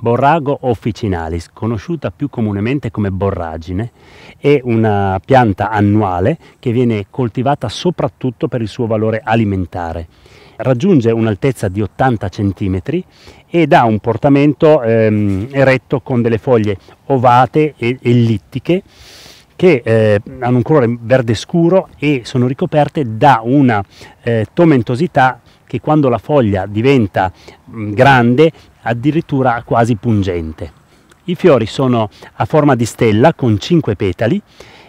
Borrago officinalis, conosciuta più comunemente come borragine, è una pianta annuale che viene coltivata soprattutto per il suo valore alimentare. Raggiunge un'altezza di 80 cm ed ha un portamento ehm, eretto con delle foglie ovate e ellittiche che eh, hanno un colore verde scuro e sono ricoperte da una eh, tomentosità che quando la foglia diventa grande addirittura quasi pungente. I fiori sono a forma di stella con 5 petali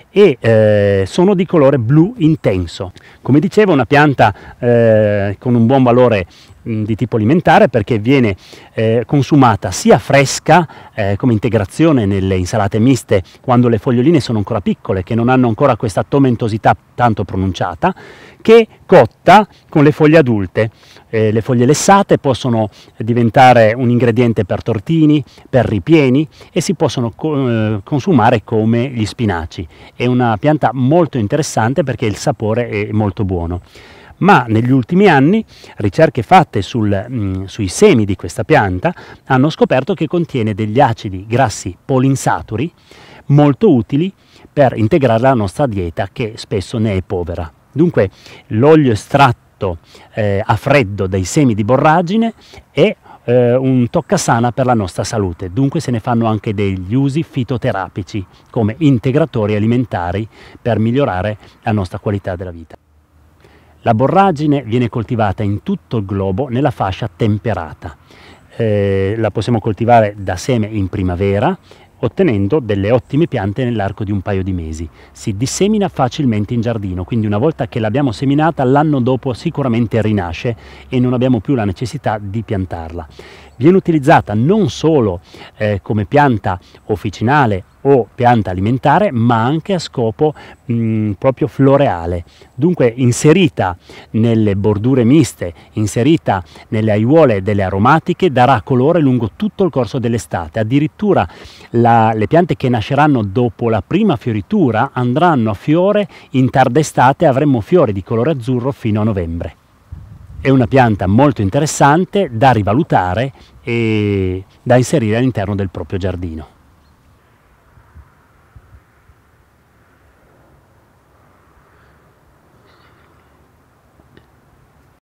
e eh, sono di colore blu intenso. Come dicevo, una pianta eh, con un buon valore di tipo alimentare perché viene eh, consumata sia fresca eh, come integrazione nelle insalate miste quando le foglioline sono ancora piccole, che non hanno ancora questa tomentosità tanto pronunciata, che cotta con le foglie adulte. Eh, le foglie lessate possono diventare un ingrediente per tortini, per ripieni e si possono co eh, consumare come gli spinaci. È una pianta molto interessante perché il sapore è molto buono ma negli ultimi anni ricerche fatte sul, mh, mm, sui semi di questa pianta hanno scoperto che contiene degli acidi grassi polinsaturi molto utili per integrare la nostra dieta che spesso ne è povera. Dunque l'olio estratto eh, a freddo dai semi di borragine è eh, un toccasana per la nostra salute, dunque se ne fanno anche degli usi fitoterapici come integratori alimentari per migliorare la nostra qualità della vita. La borragine viene coltivata in tutto il globo nella fascia temperata. Eh, la possiamo coltivare da seme in primavera ottenendo delle ottime piante nell'arco di un paio di mesi. Si dissemina facilmente in giardino, quindi una volta che l'abbiamo seminata l'anno dopo sicuramente rinasce e non abbiamo più la necessità di piantarla. Viene utilizzata non solo eh, come pianta officinale o pianta alimentare, ma anche a scopo mh, proprio floreale. Dunque inserita nelle bordure miste, inserita nelle aiuole delle aromatiche, darà colore lungo tutto il corso dell'estate. Addirittura la, le piante che nasceranno dopo la prima fioritura andranno a fiore in tarda estate, avremo fiori di colore azzurro fino a novembre. È una pianta molto interessante da rivalutare e da inserire all'interno del proprio giardino.